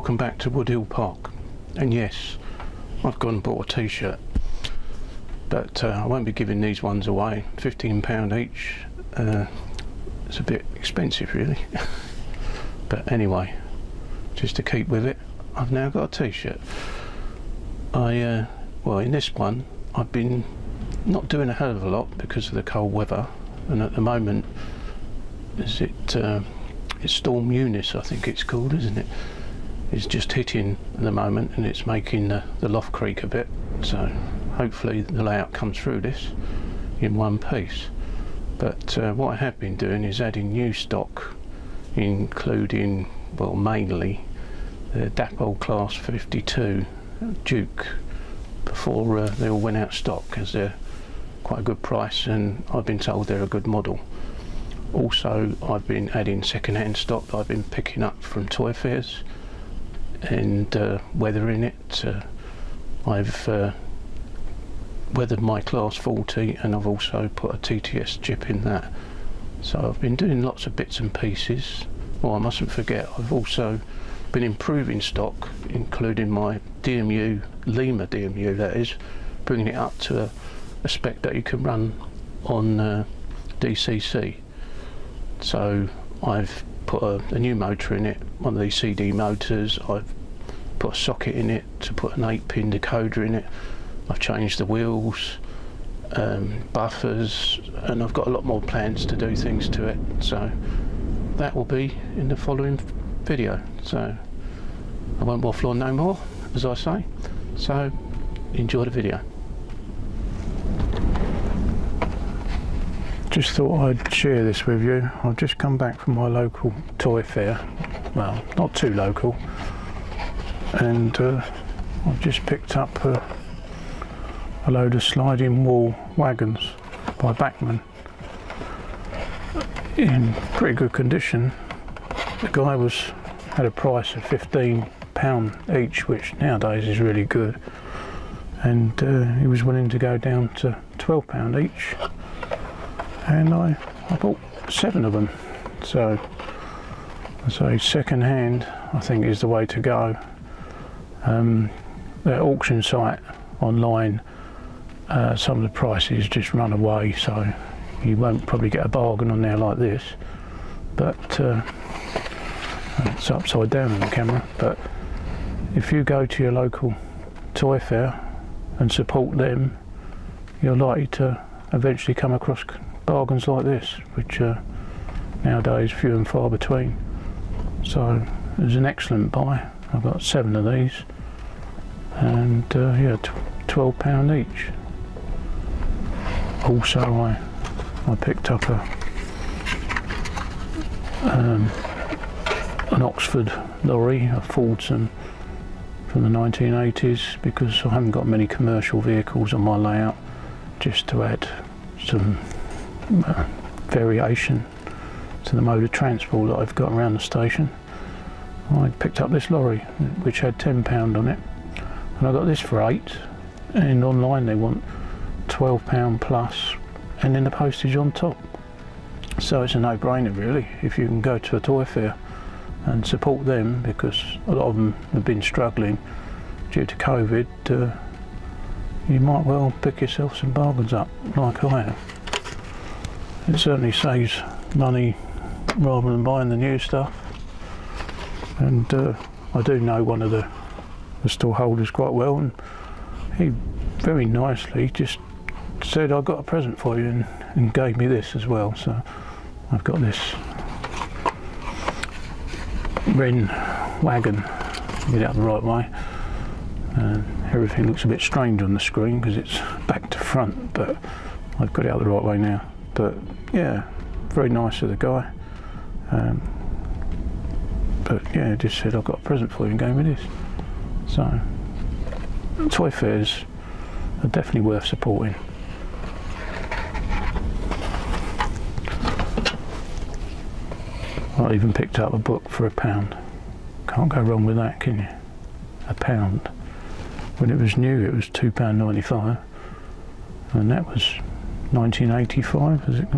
welcome back to Wood Hill Park. And yes, I've gone and bought a t-shirt. But uh, I won't be giving these ones away. £15 each. Uh, it's a bit expensive really. but anyway, just to keep with it, I've now got a t-shirt. I, uh, well in this one, I've been not doing a hell of a lot because of the cold weather. And at the moment, is it, uh, it's Storm Eunice I think it's called, isn't it? Is just hitting at the moment and it's making the, the loft creak a bit. So hopefully the layout comes through this in one piece. But uh, what I have been doing is adding new stock including well mainly the Dapol class 52 Duke. Before uh, they all went out of stock because they're quite a good price and I've been told they're a good model. Also I've been adding second-hand stock that I've been picking up from toy fairs and uh, weathering it. Uh, I've uh, weathered my class 40 and I've also put a TTS chip in that. So I've been doing lots of bits and pieces. Well, I mustn't forget, I've also been improving stock, including my DMU, Lima DMU that is, bringing it up to a, a spec that you can run on uh, DCC. So I've put a, a, new motor in it, one of these CD motors. I've put a socket in it to put an 8 pin decoder in it. I've changed the wheels, um, buffers, and I've got a lot more plans to do things to it. So that will be in the following video. So I won't waffle on no more, as I say. So enjoy the video. Just thought I'd share this with you. I've just come back from my local toy fair. Well, not too local. And uh, I've just picked up a, load of sliding wall wagons by Bachmann in pretty good condition. The guy was had a price of 15 pound each, which nowadays is really good. And uh, he was willing to go down to 12 pound each and I, I bought seven of them. So so second hand I think is the way to go. Um, their auction site online uh, some of the prices just run away so you won't probably get a bargain on there like this. But uh, it's upside down on the camera. But if you go to your local toy fair and support them you're likely to eventually come across bargains like this, which are nowadays few and far between. So it was an excellent buy. I've got seven of these, and uh, yeah, twelve pound each. Also, I I picked up a um, an Oxford lorry, a Fordson from the 1980s, because I haven't got many commercial vehicles on my layout, just to add some variation to the mode of transport that I've got around the station. I picked up this lorry which had £10 on it and I got this for 8 and online they want £12 plus and then the postage on top. So it's a no-brainer really if you can go to a toy fair and support them because a lot of them have been struggling due to COVID uh, you might well pick yourself some bargains up like I have it certainly saves money rather than buying the new stuff. And uh, I do know one of the, the store holders quite well and he very nicely just said I got a present for you and, and gave me this as well. So I've got this Wrenn wagon get out the right way. Uh, everything looks a bit strange on the screen because it's back to front but I've got it out the right way now. But yeah, very nice of the guy. Um, but yeah, just said I've got a present for you and gave me this. So, toy fairs are definitely worth supporting. I even picked up a book for a pound. Can't go wrong with that, can you? A pound. When it was new, it was £2.95, and that was 1985 is it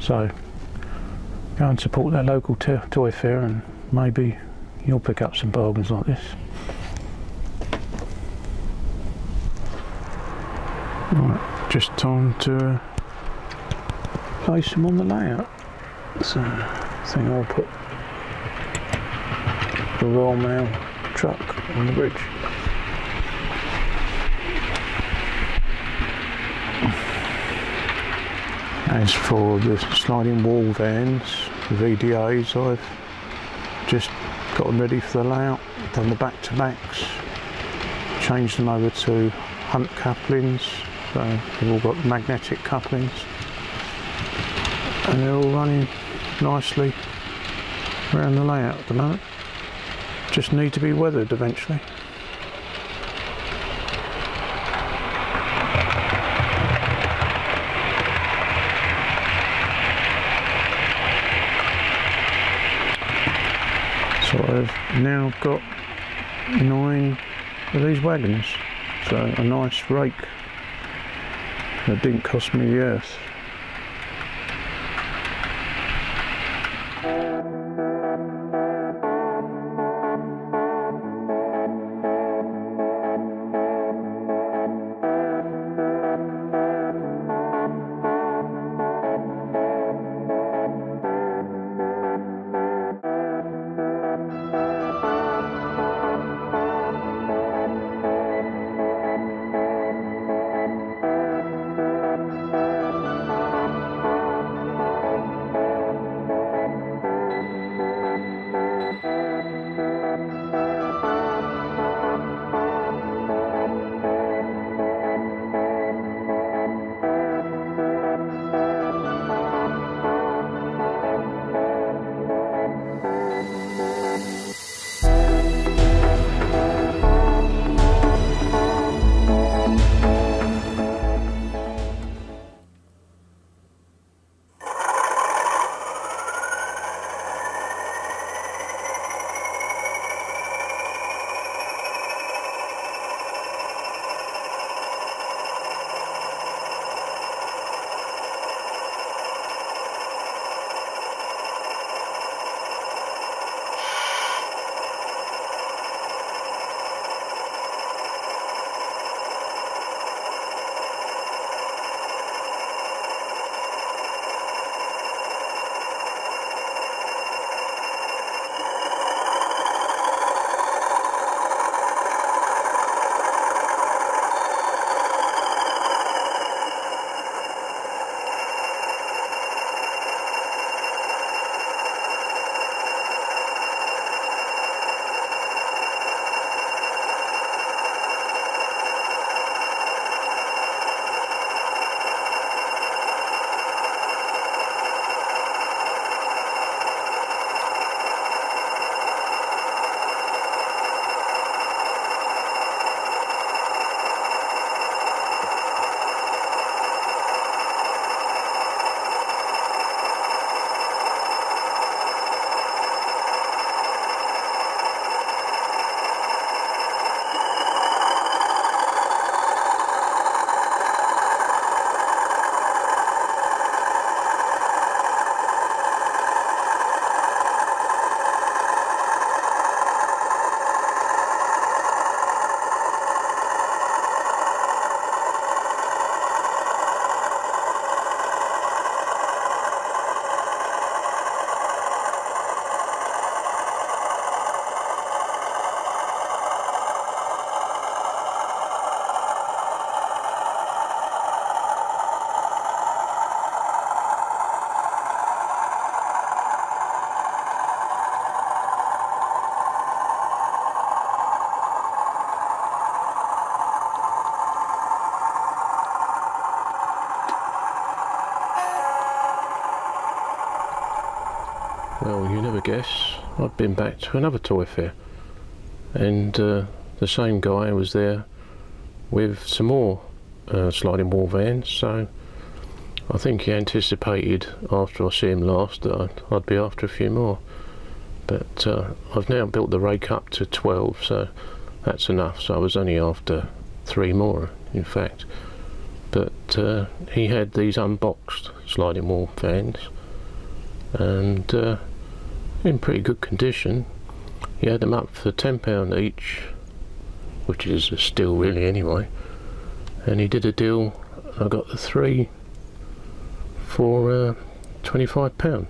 so go and support that local toy fair and maybe you'll pick up some bargains like this. Right, just time to place them on the layout. So I think I'll put the Royal Mail truck on the bridge. As for the sliding wall vans, the VDAs, I've just got them ready for the layout, done the back-to-backs, changed them over to Hunt couplings, so they've all got magnetic couplings and they're all running nicely around the layout at the moment. Just need to be weathered eventually. I've now got nine of these wagons. So a nice rake that didn't cost me the earth. Well, you never guess. I've been back to another toy fair, and uh, the same guy was there with some more uh, sliding wall vans. So I think he anticipated after I see him last that I'd, I'd be after a few more. But uh, I've now built the rake up to 12, so that's enough. So I was only after three more, in fact. But uh, he had these unboxed sliding wall vans and uh, in pretty good condition. he had them up for £10 each, which is a steal really anyway. And he did a deal, I got the three for uh, £25.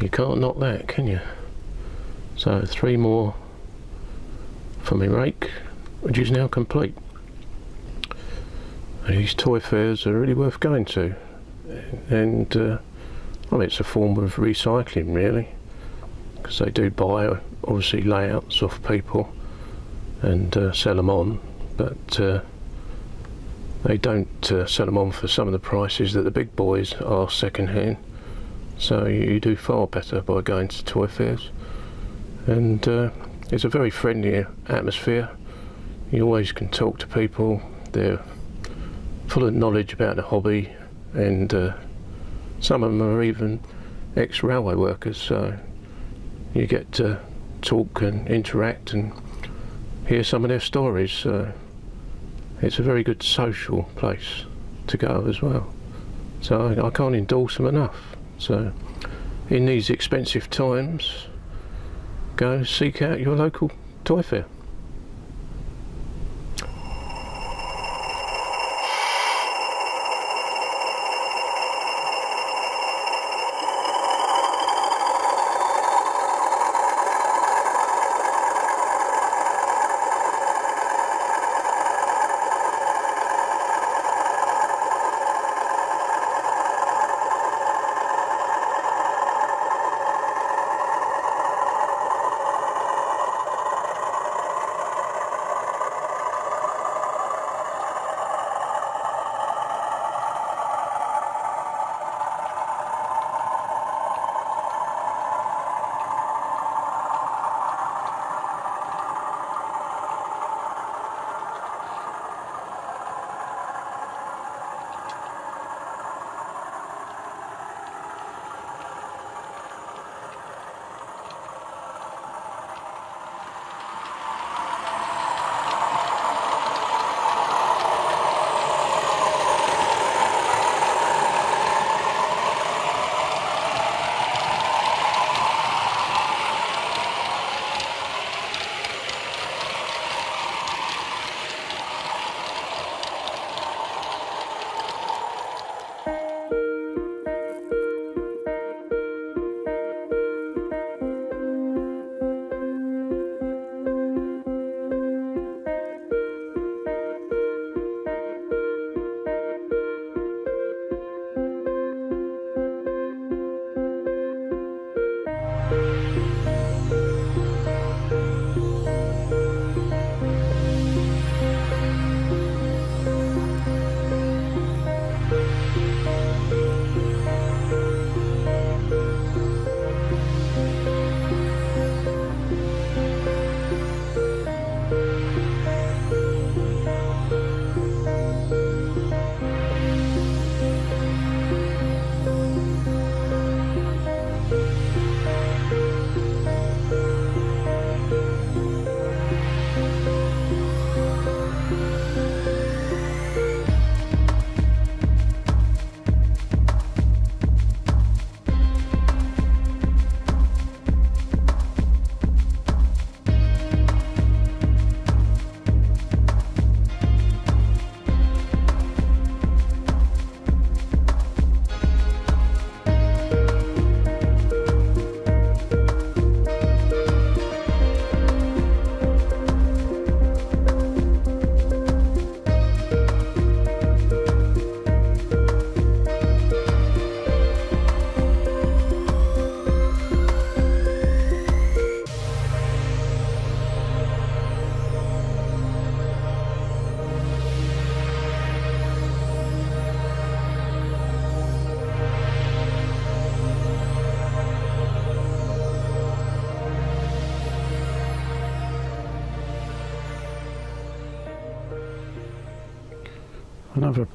You can't knock that, can you? So three more for my rake, which is now complete. These toy fairs are really worth going to. And uh, mean, it's a form of recycling really, because they do buy obviously layouts off people and uh, sell them on, but uh, they don't uh, sell them on for some of the prices that the big boys are second hand. So you do far better by going to toy fairs, and uh, it's a very friendly atmosphere. You always can talk to people. They're full of knowledge about the hobby, and uh, some of them are even ex-railway workers. So you get to talk and interact and hear some of their stories. It's a very good social place to go as well. So I, I can't endorse them enough. So in these expensive times, go seek out your local toy fair.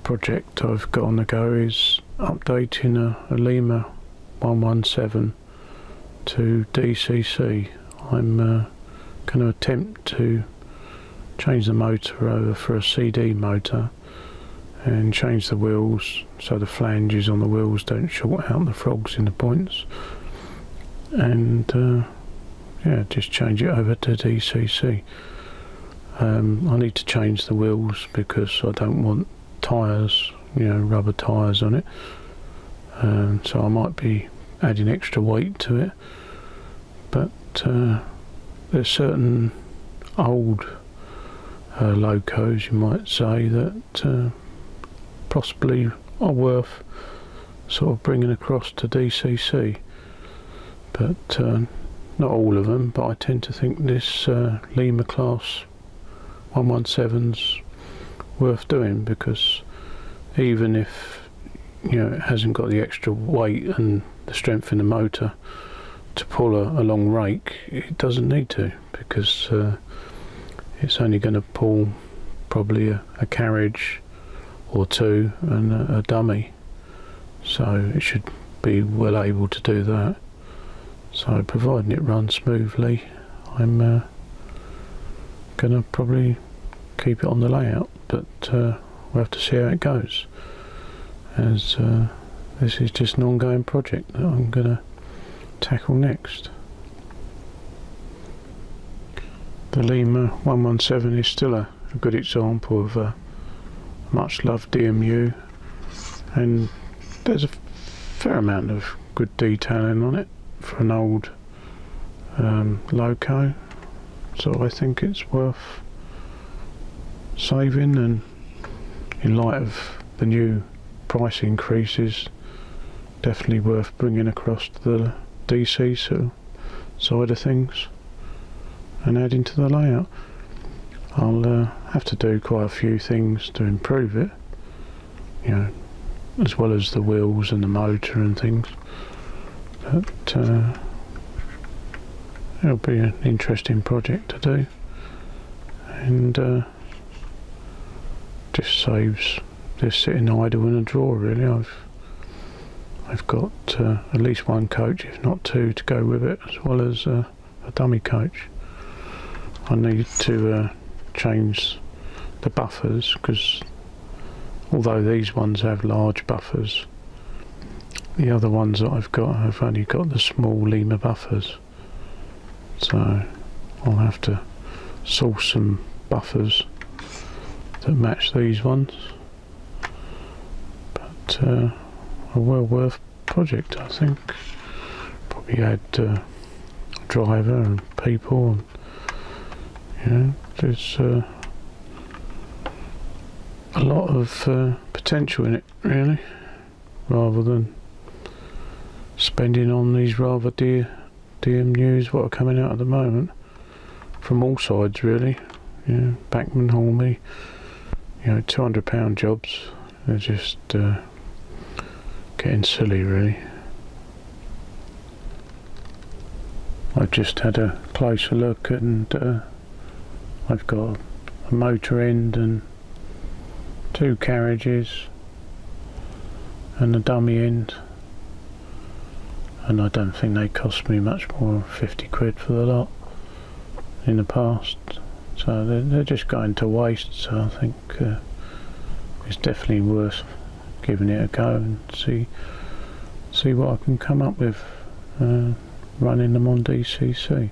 Project I've got on the go is updating a, a Lima 117 to DCC. I'm uh, going to attempt to change the motor over for a CD motor and change the wheels so the flanges on the wheels don't short out the frogs in the points and uh, yeah, just change it over to DCC. Um, I need to change the wheels because I don't want tyres, you know, rubber tyres on it. Um, so I might be adding extra weight to it. But uh, there's certain old uh, locos, you might say, that uh, possibly are worth sort of bringing across to DCC. But uh, not all of them, but I tend to think this uh, Lima class 117's worth doing because even if you know it hasn't got the extra weight and the strength in the motor to pull a, a long rake, it doesn't need to because uh, it's only going to pull probably a, a, carriage or two and a, a dummy. So it should be well able to do that. So providing it runs smoothly I'm uh, gonna probably keep it on the layout but uh, we'll have to see how it goes. As uh, this is just an ongoing project that I'm gonna tackle next. The Lima 117 is still a, a good example of a much loved DMU and there's a fair amount of good detailing on it for an old um, loco so I think it's worth saving and in light of the new price increases definitely worth bringing across the DC so side of things and adding to the layout. I'll uh, have to do quite a few things to improve it you know as well as the wheels and the motor and things. But uh, it'll be an interesting project to do. And uh, just saves this sitting idle in a drawer really. I've I've got uh, at least one coach if not two to go with it as well as uh, a dummy coach. I need to uh, change the buffers because although these ones have large buffers the other ones that I've got have only got the small Lima buffers. So I'll have to source some buffers that match these ones. But uh, a well worth project I think. Probably add uh, driver and people and you know there's uh, a lot of uh, potential in it really rather than spending on these rather dear DMUs what are coming out at the moment from all sides really. Know, Bachmann Hornby you know 200 pound jobs. They're just uh, getting silly really. I've just had a closer look and uh, I've got a motor end and two carriages and a dummy end. And I don't think they cost me much more than 50 quid for the lot in the past so they're, they're just going to waste so I think uh, it's definitely worth giving it a go and see see what I can come up with uh, running them on DCC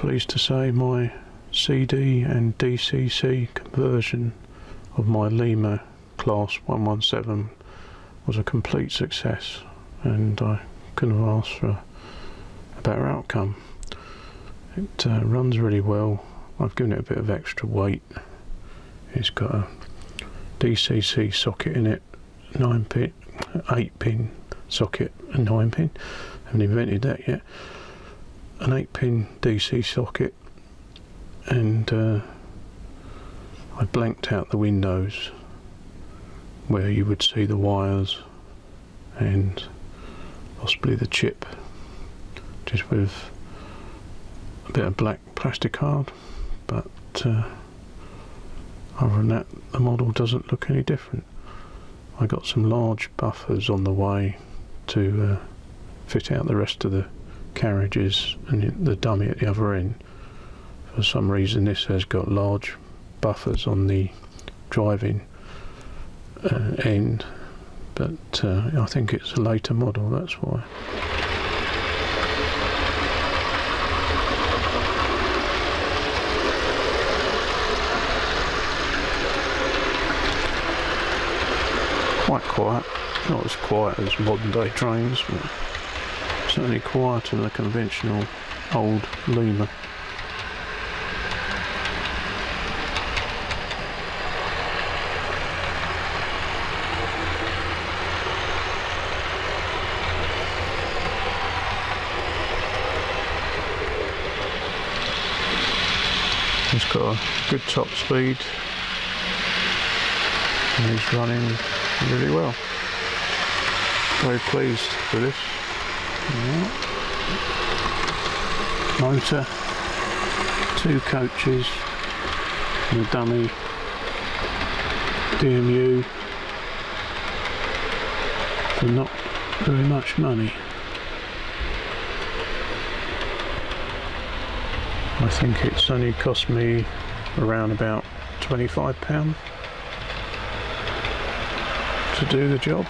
pleased to say my CD and DCC conversion of my Lima Class 117 was a complete success and I couldn't have asked for a better outcome. It uh, runs really well. I've given it a bit of extra weight. It's got a DCC socket in it, 9 pin, 8 pin socket and 9 pin. I haven't invented that yet. An 8 pin DC socket and uh, I blanked out the windows where you would see the wires and possibly the chip just with a bit of black plastic card but uh, other than that the model doesn't look any different. I got some large buffers on the way to uh, fit out the rest of the carriages and the dummy at the other end. For some reason this has got large buffers on the driving uh, end but uh, I think it's a later model that's why. Quite quiet. Not as quiet as modern day trains but certainly quieter than a conventional old Lima He's got a good top speed and he's running really well. Very pleased with this. Motor, two coaches, and a dummy DMU for not very much money. I think it's only cost me around about £25 to do the job.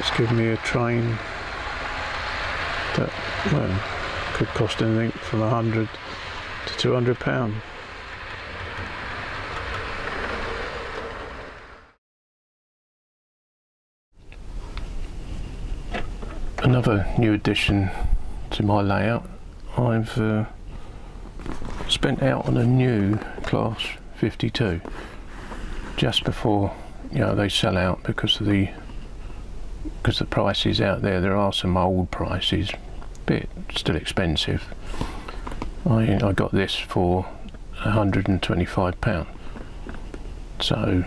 It's given me a train that, well, could cost anything from 100 to 200 pounds. another new addition to my layout. I've uh, spent out on a new class 52 just before you know they sell out because of the because the prices out there there are some old prices bit still expensive I, I got this for 125 pound so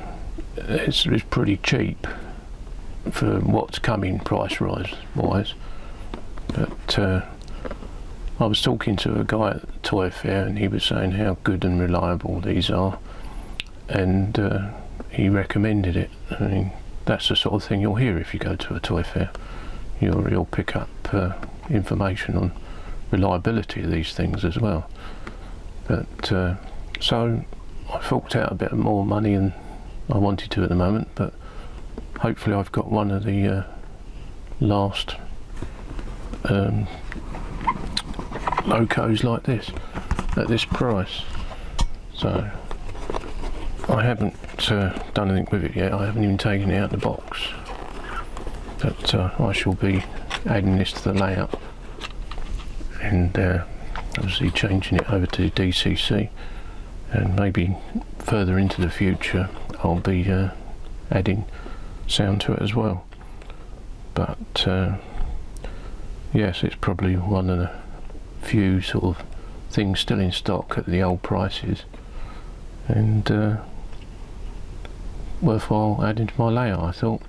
it's, it's pretty cheap for what's coming price rise wise. But uh, I was talking to a guy at the toy fair and he was saying how good and reliable these are and uh, he recommended it. I mean, that's the sort of thing you'll hear if you go to a toy fair. You'll, you'll pick up uh, information on reliability of these things as well. But uh, so I forked out a bit more money than I wanted to at the moment, but hopefully I've got one of the uh, last um, locos like this at this price so I haven't uh, done anything with it yet? I haven't even taken it out of the box. But uh, I shall be adding this to the layout and uh, obviously changing it over to DCC and maybe further into the future I'll be uh, adding sound to it as well. But uh, yes, it's probably one of the few sort of things still in stock at the old prices. And uh, worthwhile adding to my layout I thought.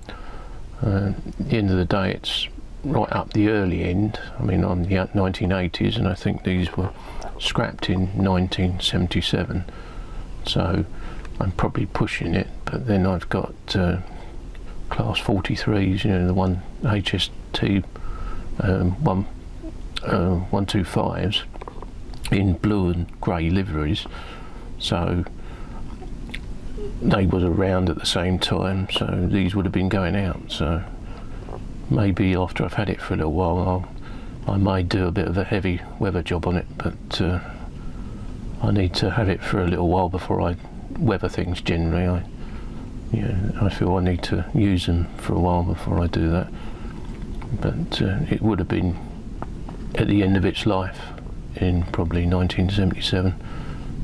Uh, at the end of the day it's right up the early end, I mean on the 1980s and I think these were scrapped in 1977 so I'm probably pushing it but then I've got uh, class 43s, you know, the one HST um, one, uh, 125s in blue and grey liveries. So they was around at the same time, so these would have been going out. So maybe after I've had it for a little while, I'll, I may do a bit of a heavy weather job on it, but uh, I need to have it for a little while before I weather things generally. I, I feel I need to use them for a while before I do that. But uh, it would have been at the end of its life in probably 1977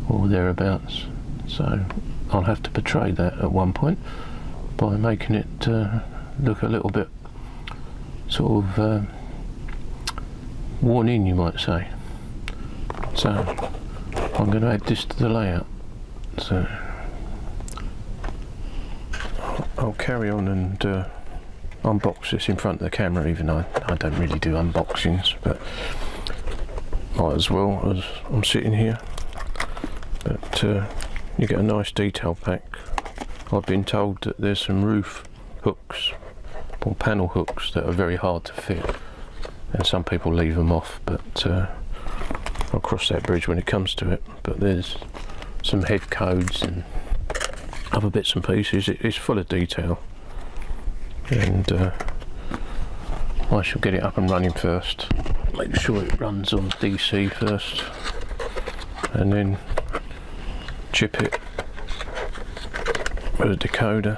or thereabouts. So I'll have to portray that at one point by making it uh, look a little bit sort of uh, worn in, you might say. So I'm going to add this to the layout. So I'll carry on and uh, unbox this in front of the camera, even though I don't really do unboxings, but might as well as I'm sitting here. But uh, you get a nice detail pack. I've been told that there's some roof hooks or panel hooks that are very hard to fit, and some people leave them off, but uh, I'll cross that bridge when it comes to it. But there's some head codes and other bits and pieces. It, it's full of detail, and uh, I shall get it up and running first. Make sure it runs on DC first, and then chip it with a decoder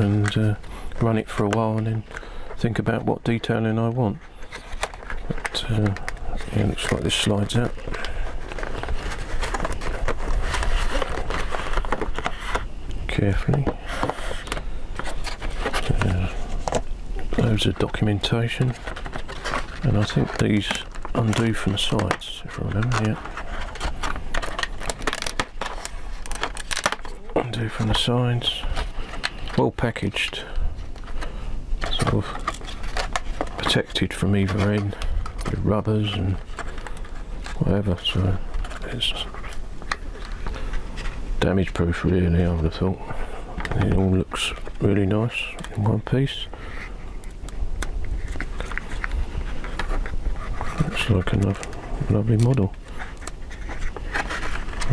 and uh, run it for a while and then think about what detailing I want. But, uh, yeah, looks like this slides out. Carefully. Uh, loads of documentation and I think these undo from the sides if I remember, yeah. Undo from the sides. Well packaged. Sort of protected from either end with rubbers and whatever, so it's damage proof really I would have thought. It all looks really nice in one piece. Looks like another lovely model.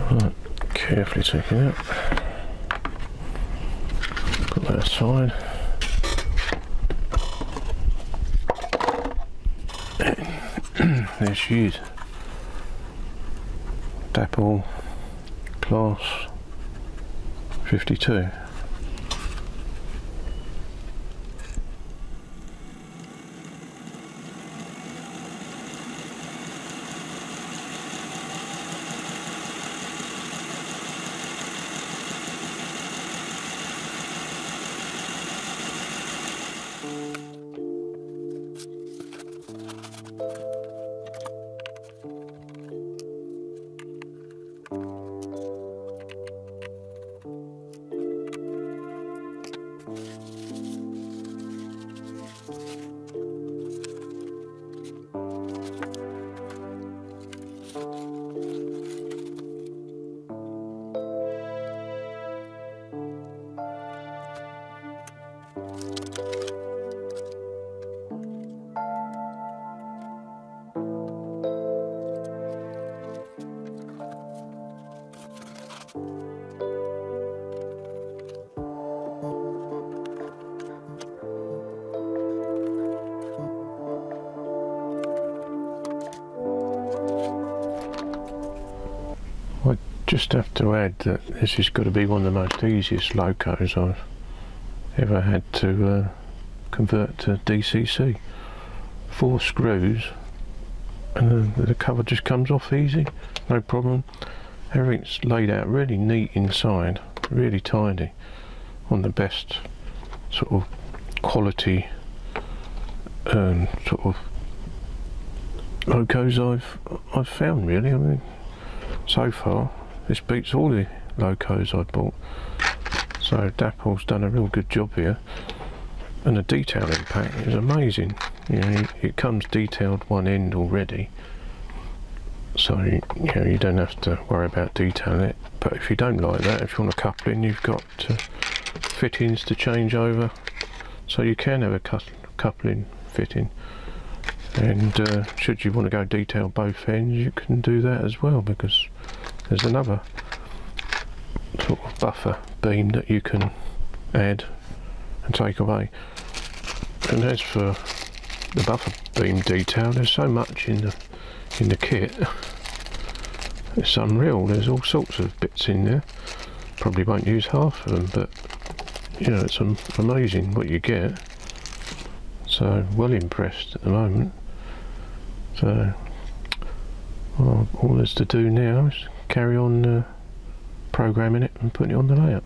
Right, carefully take it out. That aside. there she is. Dapol class 52. Just have to add that this has got to be one of the most easiest locos I've ever had to uh, convert to DCC. Four screws and the, the, cover just comes off easy, no problem. Everything's laid out really neat inside, really tidy, on the best sort of quality um, sort of locos I've I've found really. I mean, so far this beats all the locos I bought. So Dapol's done a real good job here. And the detailing pack is amazing. You know, it comes detailed one end already. So you know you don't have to worry about detailing it. But if you don't like that, if you want a coupling, you've got uh, fittings to change over. So you can have a coupling fitting. And uh, should you want to go detail both ends, you can do that as well because there's another sort of buffer beam that you can add and take away and as for the buffer beam detail, there's so much in the in the kit. It's unreal. There's all sorts of bits in there. Probably won't use half of them, but you know, it's amazing what you get. So well impressed at the moment. So well, all there's to do now is carry on uh, programming it and putting it on the layout.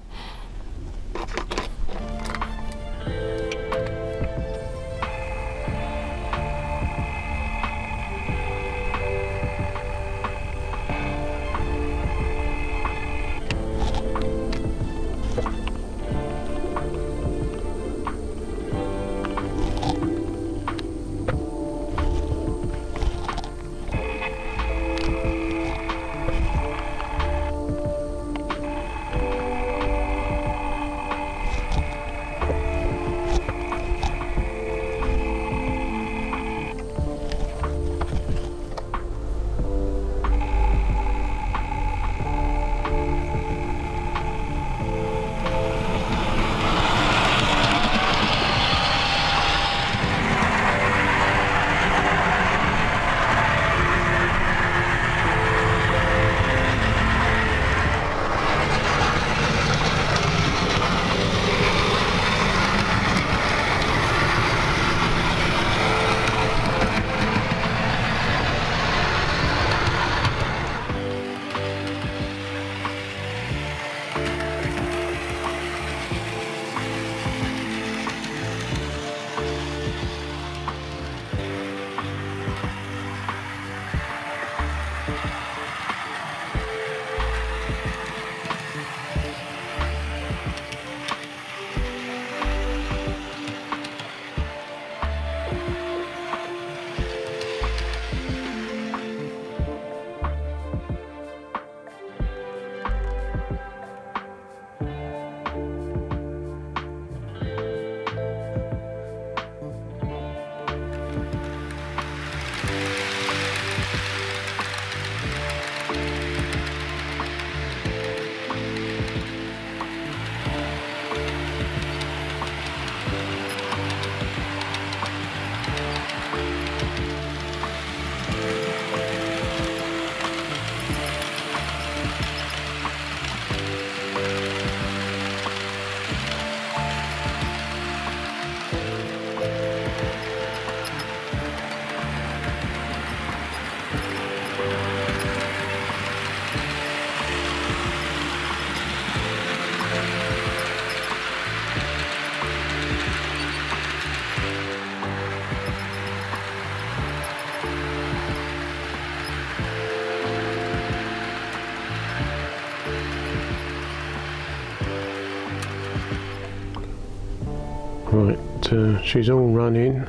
She's all running.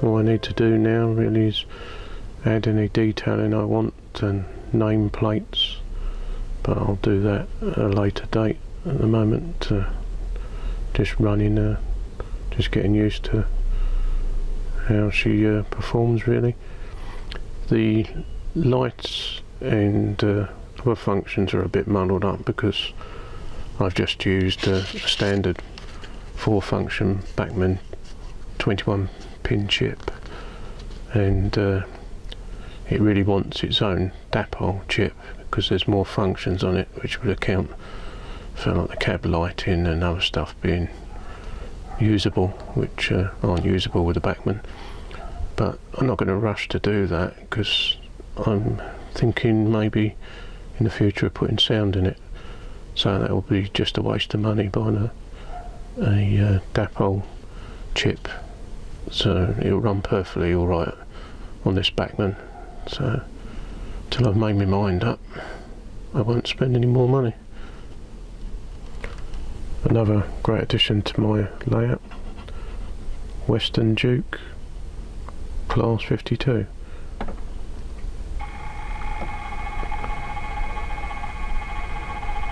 All I need to do now really is add any detailing I want and name plates. But I'll do that at a later date. At the moment, uh, just running, uh, just getting used to how she uh, performs really. The lights and uh, other functions are a bit muddled up because I've just used a standard four function Bachmann 21 pin chip and uh, it really wants its own Dapol chip because there's more functions on it which would account for like the cab lighting and other stuff being usable which uh, aren't usable with the Bachmann. But I'm not going to rush to do that because I'm thinking maybe in the future of putting sound in it so that will be just a waste of money buying a a uh, Dapol chip so it'll run perfectly alright on this Bachmann so till I've made my mind up I won't spend any more money. Another great addition to my layout Western Duke class 52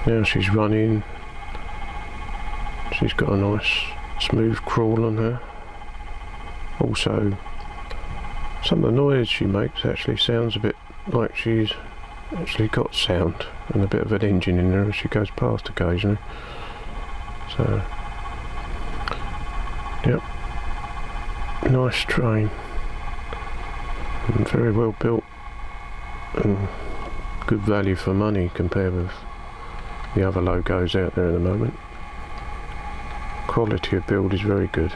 now she's running. She's got a nice smooth crawl on her. Also, some of the noise she makes actually sounds a bit like she's actually got sound and a bit of an engine in there as she goes past occasionally. So, yep. nice train. And very well built. And good value for money compared with the other locos out there at the moment. Quality of build is very good.